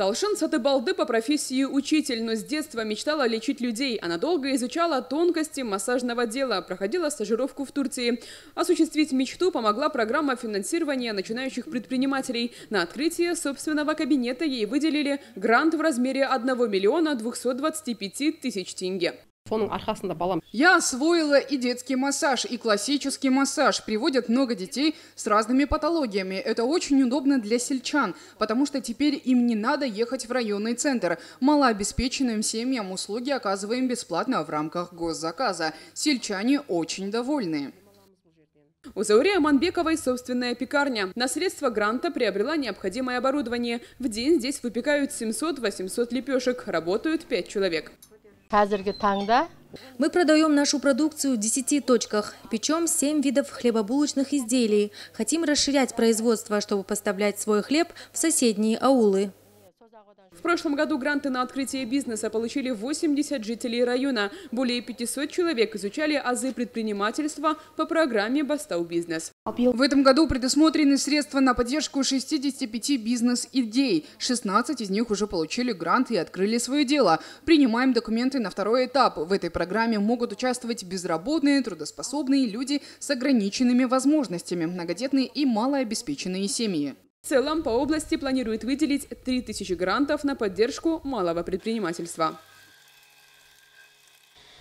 Талшин Сатыбалды по профессии учитель, но с детства мечтала лечить людей. Она долго изучала тонкости массажного дела, проходила стажировку в Турции. Осуществить мечту помогла программа финансирования начинающих предпринимателей. На открытие собственного кабинета ей выделили грант в размере 1 миллиона 225 тысяч тенге. Я освоила и детский массаж, и классический массаж. Приводят много детей с разными патологиями. Это очень удобно для сельчан, потому что теперь им не надо ехать в районный центр. Малообеспеченным семьям услуги оказываем бесплатно в рамках госзаказа. Сельчане очень довольны. У Заури Аманбековой собственная пекарня. На средства гранта приобрела необходимое оборудование. В день здесь выпекают 700-800 лепешек. Работают 5 человек. Мы продаем нашу продукцию в 10 точках, печем 7 видов хлебобулочных изделий. Хотим расширять производство, чтобы поставлять свой хлеб в соседние аулы. В прошлом году гранты на открытие бизнеса получили 80 жителей района. Более 500 человек изучали азы предпринимательства по программе «Бастау бизнес». В этом году предусмотрены средства на поддержку 65 бизнес-идей. 16 из них уже получили грант и открыли свое дело. Принимаем документы на второй этап. В этой программе могут участвовать безработные, трудоспособные люди с ограниченными возможностями, многодетные и малообеспеченные семьи. В целом по области планируют выделить 3000 грантов на поддержку малого предпринимательства.